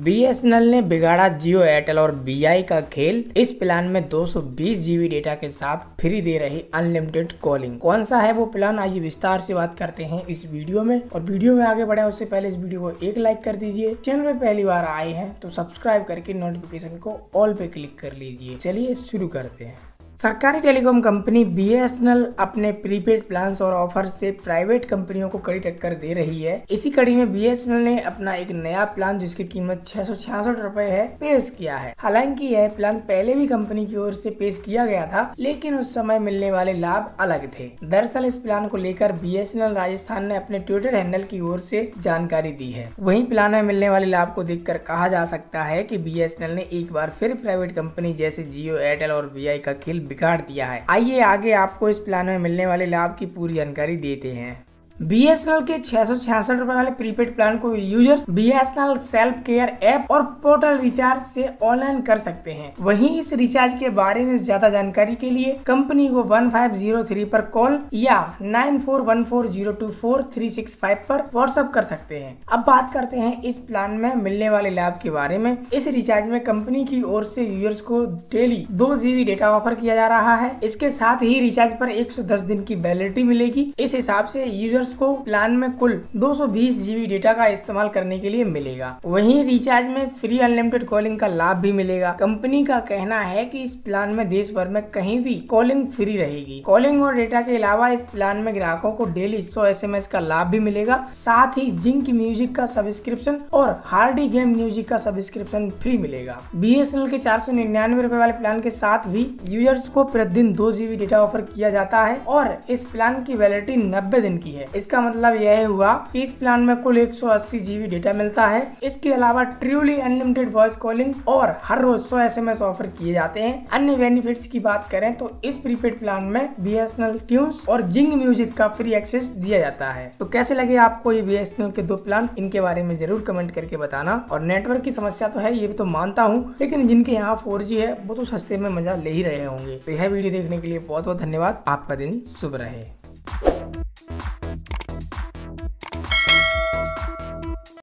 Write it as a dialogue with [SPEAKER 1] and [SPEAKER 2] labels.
[SPEAKER 1] BSNL ने बिगाड़ा जियो एयरटेल और बीआई का खेल। इस प्लान में 220 जीबी डेटा के साथ फ्री दे रही अनलिमिटेड कॉलिंग कौन सा है वो प्लान आइए विस्तार से बात करते हैं इस वीडियो में। और वीडियो में आगे बढ़े, उससे पहले इस वीडियो को एक लाइक कर दीजिए। चैनल में पहली बार आए हैं तो सब्सक्राइब करके नोटिफिकेशन को ऑल पे क्लिक कर लीजिए। चलिए शुरू करते हैं। सरकारी टेलीकॉम कंपनी बीएसएनएल अपने प्रीपेड प्लान्स और ऑफ़र से प्राइवेट कंपनियों को कड़ी टक्कर दे रही है। इसी कड़ी में बीएसएनएल ने अपना एक नया प्लान, जिसकी कीमत छह सौ छियासठ रूपए है, पेश किया है। हालाँकि यह प्लान पहले भी कंपनी की ओर से पेश किया गया था, लेकिन उस समय मिलने वाले लाभ अलग थे। दरअसल इस प्लान को लेकर बीएसएनएल राजस्थान ने अपने ट्विटर हैंडल की ओर से जानकारी दी है। वही प्लान में मिलने वाले लाभ को देखकर कहा जा सकता है की बी ने एक बार फिर प्राइवेट कंपनी जैसे जियो, एयरटेल और वी का खेल बिगाड़ दिया है। आइए आगे आपको इस प्लान में मिलने वाले लाभ की पूरी जानकारी देते हैं। बीएसएनएल के छह सौ छियासठ रूपए वाले प्रीपेड प्लान को users B S N L self care app और पोर्टल रिचार्ज से ऑनलाइन कर सकते हैं। वहीं इस रिचार्ज के बारे में ज़्यादा जानकारी के लिए कंपनी को वन फाइव ज़ीरो थ्री पर कॉल या nine four one four zero two four three six five पर व्हाट्सएप कर सकते हैं। अब बात करते हैं इस प्लान में मिलने वाले लाभ के बारे में। इस रिचार्ज में कंपनी की ओर से यूज़र्स को डेली दो जीबी डेटा ऑफ़र किया जा रहा है। इसके साथ ही रिचार्ज पर एक सौ दस दिन की वैलिडिटी मिलेगी। इस हिसाब से यूज़र्स यूज़र्स को प्लान में कुल 220 जीबी डेटा का इस्तेमाल करने के लिए मिलेगा। वहीं रिचार्ज में फ्री अनलिमिटेड कॉलिंग का लाभ भी मिलेगा। कंपनी का कहना है कि इस प्लान में देश भर में कहीं भी कॉलिंग फ्री रहेगी। कॉलिंग और डेटा के अलावा इस प्लान में ग्राहकों को डेली सौ एस का लाभ भी मिलेगा। साथ ही जिंक म्यूज़िक का सब्सक्रिप्शन और हार्डी गेम म्यूज़िक का सब्सक्रिप्शन फ्री मिलेगा। बीएसएनएल के चार सौ निन्यानवे रूपए वाले प्लान के साथ भी यूज़र्स को प्रतिदिन दो जीबी डेटा ऑफ़र किया जाता है और इस प्लान की वैलिडिटी नब्बे दिन की है। इसका मतलब यह हुआ कि इस प्लान में कुल 180 जीबी डेटा मिलता है। इसके अलावा ट्रूली अनलिमिटेड वॉइस कॉलिंग और हर रोज सौ एस ऑफ़र किए जाते हैं। अन्य बेनिफिट्स की बात करें तो इस प्रीपेड प्लान में बी एस और जिंग म्यूज़िक का फ्री एक्सेस दिया जाता है। तो कैसे लगे आपको ये बीएसएनएल के दो प्लान इनके बारे में ज़रूर कमेंट करके बताना। और नेटवर्क की समस्या तो है, ये भी तो मानता हूँ। लेकिन जिनके यहाँ फोर है, वो तो सस्ते में मज़ा ले ही रहे होंगे। तो यह वीडियो देखने के लिए बहुत बहुत धन्यवाद। आपका दिन शुभ रहे।